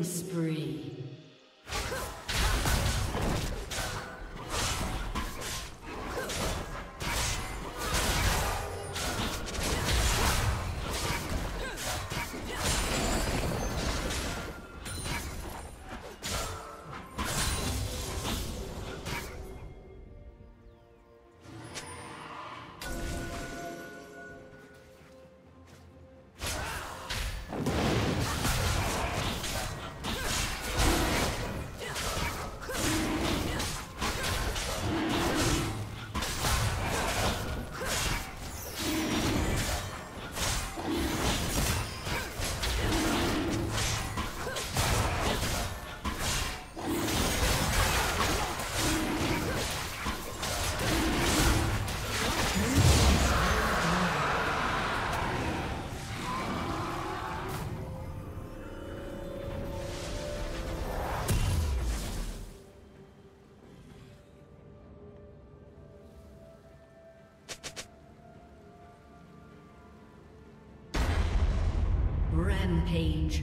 Spree. Rampage.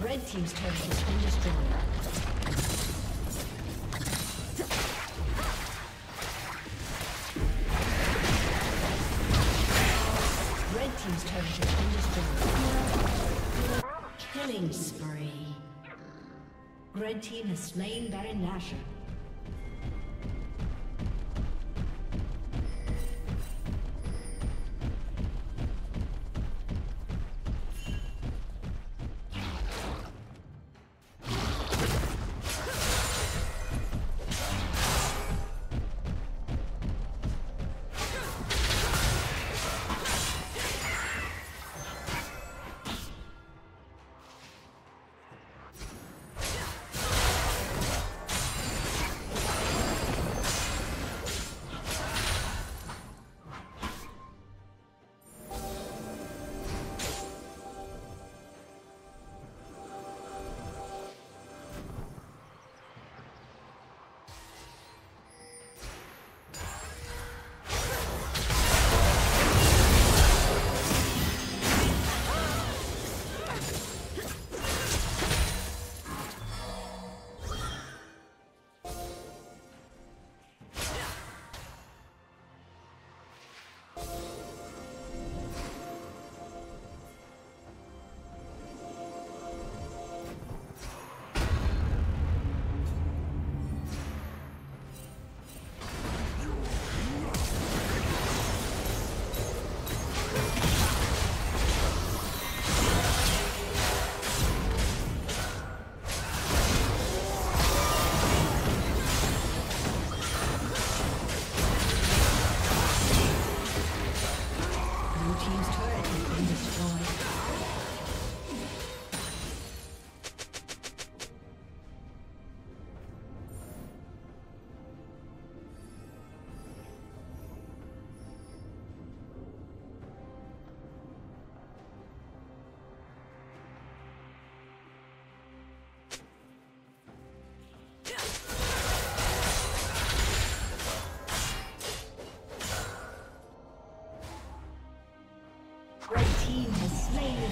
Red Team's turret has been destroyed. Killing spree. Red team has slain Baron Nashor.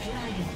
dragon.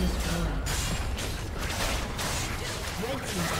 destroyed. Red team's